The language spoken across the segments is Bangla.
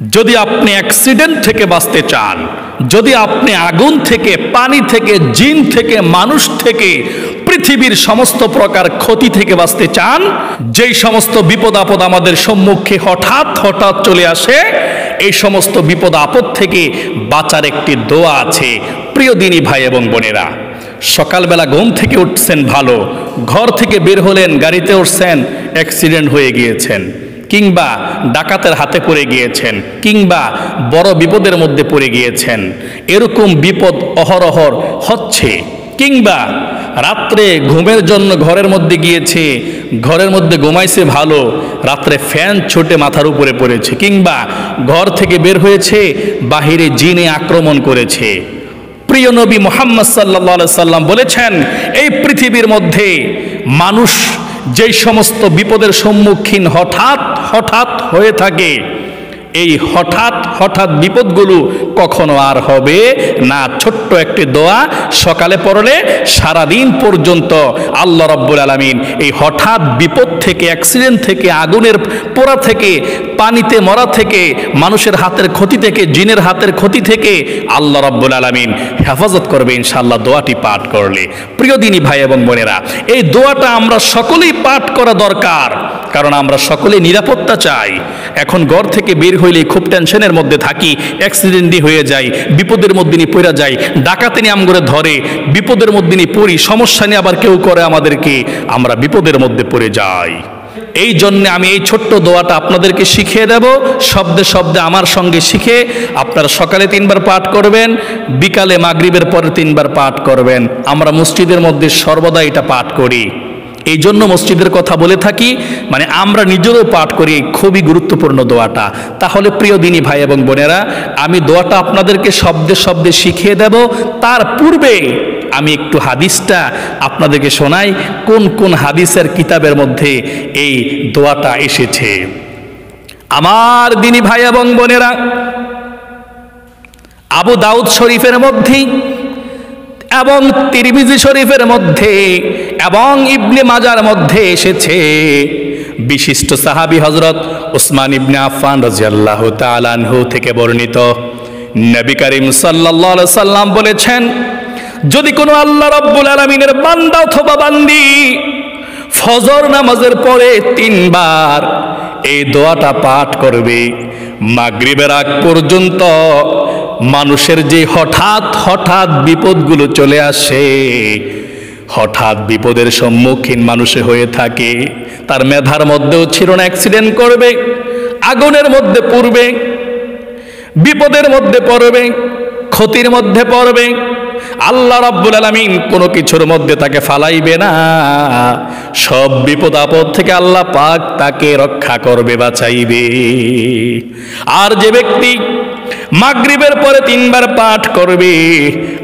যদি আপনি অ্যাক্সিডেন্ট থেকে বাঁচতে চান, যদি আপনি আগুন থেকে, পানি থেকে, জিন থেকে, মানুষ থেকে, পৃথিবীর সমস্ত প্রকার ক্ষতি থেকে বাঁচতে চান, যেই সমস্ত বিপদ আপদ আমাদের সম্মুখে হঠাৎ হঠাৎ চলে আসে, এই সমস্ত বিপদ আপদ থেকে বাঁচার একটি দোয়া আছে। প্রিয় দিনী ভাই এবং বোনেরা, সকালবেলা ঘুম থেকে উঠছেন ভালো, ঘর থেকে বের হলেন, গাড়িতে উঠছেন, অ্যাক্সিডেন্ট হয়ে গিয়েছেন। কিংবা ডাকাতের হাতে পড়ে গিয়েছেন, কিংবা বড় বিপদের মধ্যে পড়ে গিয়েছেন, এরকম বিপদ অহরহর হচ্ছে, কিংবা রাত্রে ঘুমের জন্য ঘরের মধ্যে গিয়েছে, ঘরের মধ্যে ঘুমাইছে ভালো, রাত্রে ফ্যান ছোটে মাথার উপরে পড়েছে, কিংবা ঘর থেকে বের হয়েছে, বাহিরে জিনে আক্রমণ করেছে। প্রিয় নবী মোহাম্মদ সাল্লা সাল্লাম বলেছেন, এই পৃথিবীর মধ্যে মানুষ যেই সমস্ত বিপদের সম্মুখীন হঠাৎ হঠাৎ হয়ে থাকে এই হঠাৎ হঠাৎ বিপদগুলো কখনো আর হবে না। ছোট্ট একটি দোয়া, সকালে পড়লে সারাদিন পর্যন্ত আল্লাহ রব্বুল আলমিন এই হঠাৎ বিপদ থেকে অ্যাক্সিডেন্ট থেকে, আগুনের পোড়া থেকে, পানিতে মরা থেকে, মানুষের হাতের ক্ষতি থেকে, জিনের হাতের ক্ষতি থেকে আল্লাহ রব্বুল আলমিন হেফাজত করবে ইনশাল্লাহ দোয়াটি পাঠ করলে। প্রিয় দিনী ভাই এবং বোনেরা, এই দোয়াটা আমরা সকলেই পাঠ করা দরকার, কারণ আমরা সকলে নিরাপত্তা চাই। এখন ঘর থেকে বের হইলে খুব টেনশনের মধ্যে থাকি অ্যাক্সিডেন্টই হয়ে যায় বিপদের মধ্যে নিয়ে পড়া যায় ডাকাতে নিয়ে আমগরে ধরে, বিপদের মধ্যে নিয়ে পড়ি, সমস্যা নিয়ে আবার কেউ করে আমাদেরকে, আমরা বিপদের মধ্যে পড়ে যাই। এই জন্যে আমি এই ছোট্ট দোয়াটা আপনাদেরকে শিখিয়ে দেব, শব্দে শব্দে আমার সঙ্গে শিখে আপনারা সকালে তিনবার পাঠ করবেন, বিকালে মাগরিবের পরে তিনবার পাঠ করবেন। আমরা মসজিদের মধ্যে সর্বদা এটা পাঠ করি। এই জন্য মসজিদের কথা বলে থাকি মানে আমরা নিজেরও পাঠ করি খুবই গুরুত্বপূর্ণ দোয়াটা। তাহলে প্রিয় দিনী ভাই এবং বোনেরা, আমি দোয়াটা আপনাদেরকে শব্দে শব্দে শিখিয়ে দেব। তার পূর্বে আমি একটু হাদিসটা আপনাদেরকে শোনাই, কোন কোন হাদিসের কিতাবের মধ্যে এই দোয়াটা এসেছে। আমার দিনী ভাই এবং বোনেরা, আবু দাউদ শরীফের মধ্যেই এবং তিরমিজি শরীফের মধ্যে এবং ইবনে মাজার মধ্যে এসেছে। বিশিষ্ট সাহাবি হজরত ওসমান ইবনে আফান রাজিয়াল্লাহ তালানহু থেকে বর্ণিত। নবী করিম সাল্লাল্লাহু সাল্লাম বলেছেন, যদি কোনো আল্লাহ রব্বুল আলমিনের বান্দা অথবা বান্দি ফজর নামাজের পরে তিনবার এই দোয়াটা পাঠ করবে, মাগরিবের আগ পর্যন্ত মানুষের যে হঠাৎ হঠাৎ বিপদগুলো চলে আসে হঠাৎ বিপদের সম্মুখীন মানুষে হয়ে থাকে। তার মেধার মধ্যেও ছিল না অ্যাক্সিডেন্ট করবে, আগুনের মধ্যে পড়বে, বিপদের মধ্যে পড়বে, ক্ষতির মধ্যে পড়বে। আল্লাহ রাব্বুল আলামিন কোনো কিছুর মধ্যে তাকে ফালাইবে না। সব বিপদ আপদ থেকে আল্লাহ পাক তাকে রক্ষা করবে, বাঁচাইবে। আর যে ব্যক্তি মাগরিবের পরে তিনবার পাঠ করবে,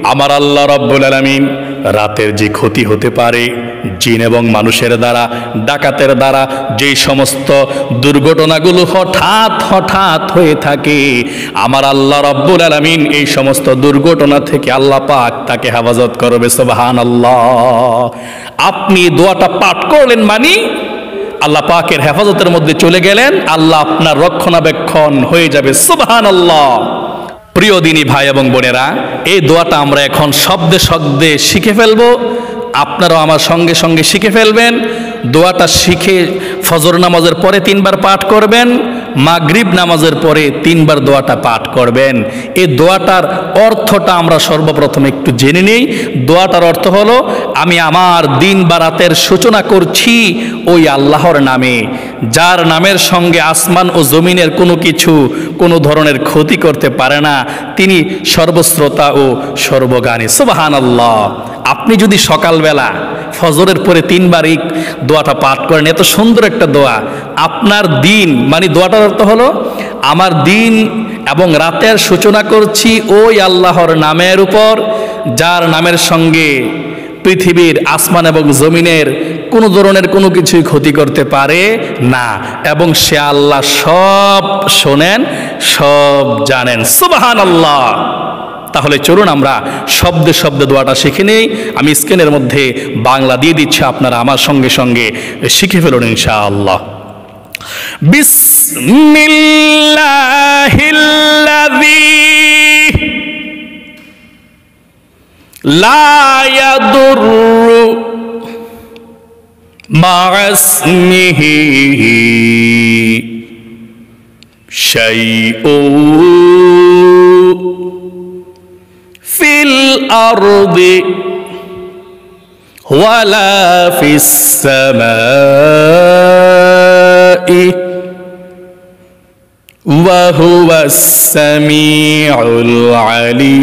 আমার আল্লাহ রব্বুল আলামিন রাতের যে ক্ষতি হতে পারে, জিন এবং মানুষের দ্বারা, ডাকাতের দ্বারা যেই সমস্ত দুর্ঘটনাগুলো হঠাৎ হঠাৎ হয়ে থাকে, আমার আল্লাহ রব্বুল আলমিন এই সমস্ত দুর্ঘটনা থেকে আল্লাহ পাক তাকে হেফাজত করবে সোবাহান আল্লাহ আপনি দোয়াটা পাঠ করলেন মানি, আল্লাহ পাকের হেফাজতের মধ্যে চলে গেলেন, আল্লাহ আপনার রক্ষণাবেক্ষণ হয়ে যাবে সুবাহান আল্লাহ প্রিয় দিনী ভাই এবং বোনেরা, এই দোয়াটা আমরা এখন শব্দে শব্দে শিখে ফেলব। আপনারাও আমার সঙ্গে সঙ্গে শিখে ফেলবেন। দোয়াটা শিখে ফজর নামাজের পরে তিনবার পাঠ করবেন। মাগরিব নামাজের পরে তিনবার দোয়াটা পাঠ করবেন। এই দোয়াটার অর্থটা আমরা সর্বপ্রথম একটু জেনে নেই। দোয়াটার অর্থ হলো, আমি আমার দিন বা রাতের সূচনা করছি ওই আল্লাহর নামে। যার নামের সঙ্গে আসমান ও জমিনের কোনো কিছু, কোনো ধরনের ক্ষতি করতে পারে না। তিনি সর্বশ্রোতা ও সর্বগানী সুবাহান আল্লাহ আপনি যদি সকালবেলা ফজরের পরে তিনবার এই দোয়াটা পাঠ করেন, এত সুন্দর একটা দোয়া। আপনার দিন মানে দোয়াটার অর্থ হলো, আমার দিন এবং রাতের সূচনা করছি ওই আল্লাহর নামের উপর, যার নামের সঙ্গে পৃথিবীর আসমান এবং জমিনের কোনো ধরনের কোনো কিছুই ক্ষতি করতে পারে না, এবং সে আল্লাহ সব শোনেন, সব জানেন। সুবাহান আল্লাহ তাহলে চলুন আমরা শব্দে শব্দে দোয়াটা শিখে নেই। আমি স্ক্রিনের মধ্যে বাংলা দিয়ে দিচ্ছি, আপনারা আমার সঙ্গে সঙ্গে শিখে ফেলুন ইনশাআল্লাহ। বিসমিল্লাহিল্লাযী লা ইয়াদুরু في الأرض ولا في السماء وهو السميع العليم.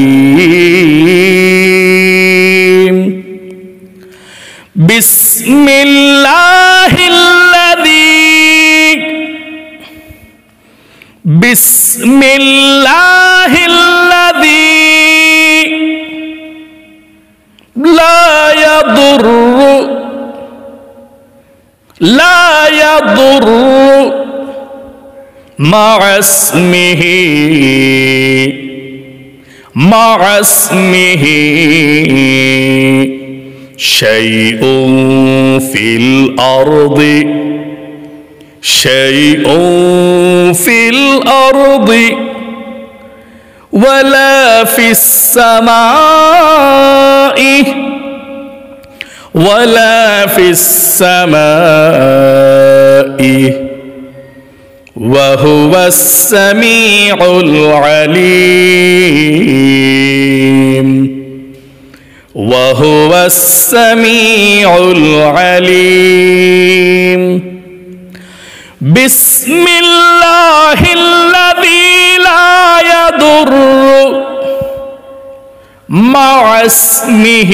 بسم الله الذي بسم الله الذي لا يضر مع اسمه مع اسمه شيء في الأرض شيء في الأرض ولا في السماء. ولا في السماء وهو السميع العليم وهو السميع العليم بسم الله الذي لا يضر مع اسمه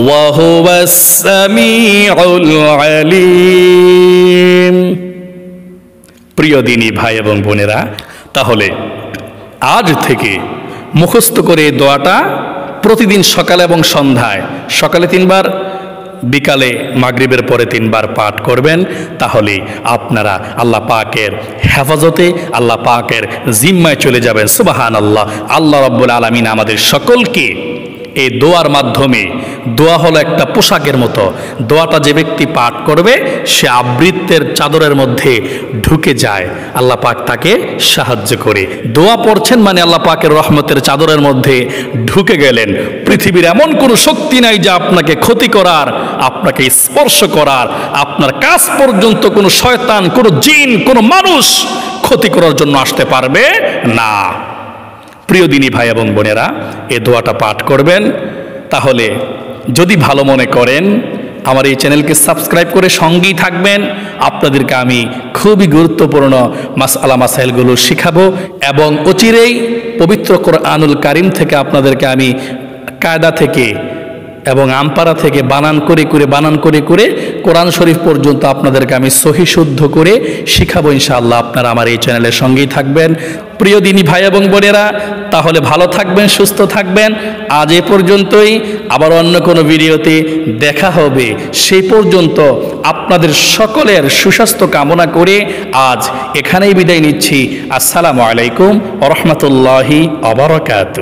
وهو السميع العليم প্রিয় দিনী ভাই এবং বোনেরা তাহলে আজ থেকে মুখস্থ করে এই দোয়াটা প্রতিদিন সকালে এবং সন্ধ্যায় সকালে তিনবার বিকালে মাগরিবের পরে তিনবার পাঠ করবেন তাহলে আপনারা আল্লাহ পাকের হেফাজতে, আল্লাহ পাকের জিম্মায় চলে যাবেন। সুবাহান আল্লাহ আল্লাহ রব্বুল আলমিন আমাদের সকলকে এই দোয়ার মাধ্যমে, দোয়া হলো একটা পোশাকের মতো। দোয়াটা যে ব্যক্তি পাঠ করবে, সে আবৃত্তের চাদরের মধ্যে ঢুকে যায়। আল্লাহ পাক তাকে সাহায্য করে। দোয়া পড়ছেন মানে আল্লাহ পাকের রহমতের চাদরের মধ্যে ঢুকে গেলেন। পৃথিবীর এমন কোনো শক্তি নাই যা আপনাকে ক্ষতি করার, আপনাকে স্পর্শ করার, আপনার কাজ পর্যন্ত কোনো শয়তান, কোনো জিন, কোনো মানুষ ক্ষতি করার জন্য আসতে পারবে না। প্রিয় দিনী ভাই এবং বোনেরা, এ দোয়াটা পাঠ করবেন। তাহলে যদি ভালো মনে করেন, আমার এই চ্যানেলকে সাবস্ক্রাইব করে সঙ্গেই থাকবেন। আপনাদেরকে আমি খুবই গুরুত্বপূর্ণ মাস আলা মাসাইলগুলো শিখাবো এবং অচিরেই পবিত্র আনুল কারিম থেকে আপনাদেরকে আমি কায়দা থেকে এবং আমপারা থেকে বানান করে করে বানান করে করে কোরআন শরীফ পর্যন্ত আপনাদেরকে আমি সহি শুদ্ধ করে শিখাবো ইনশাআল্লাহ। আপনারা আমার এই চ্যানেলের সঙ্গেই থাকবেন। প্রিয় দিনী ভাই এবং বোনেরা, তাহলে ভালো থাকবেন, সুস্থ থাকবেন। আজ এ পর্যন্তই। আবার অন্য কোনো ভিডিওতে দেখা হবে। সেই পর্যন্ত আপনাদের সকলের সুস্বাস্থ্য কামনা করে আজ এখানেই বিদায় নিচ্ছি। আসসালামু আলাইকুম রহমতুল্লাহি অবরকাত